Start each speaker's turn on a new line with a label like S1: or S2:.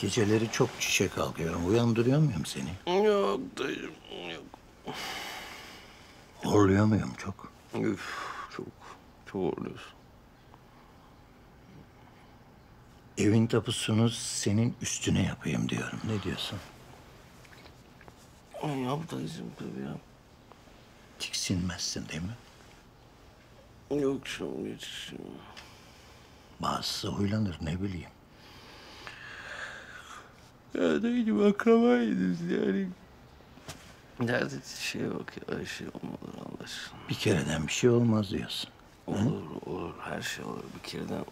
S1: Geceleri çok çiçek kalkıyorum. Uyandırıyor muyum seni?
S2: Yok dayım yok.
S1: Horluyor muyum çok?
S2: Üf, çok çok horluyorsun.
S1: Evin tapusunu senin üstüne yapayım diyorum. Ne diyorsun?
S2: Ay yap dayıcım tabii yap.
S1: Tiksinmezsin değil mi?
S2: Yok şimdi yetişim.
S1: Bazısı huylanır ne bileyim.
S2: Ya dayıcım akrabayız yani. Nerede şey yok ya her şey olmalı Allah aşkına.
S1: Bir kereden bir şey olmaz diyorsun.
S2: Olur olur her şey olur bir kereden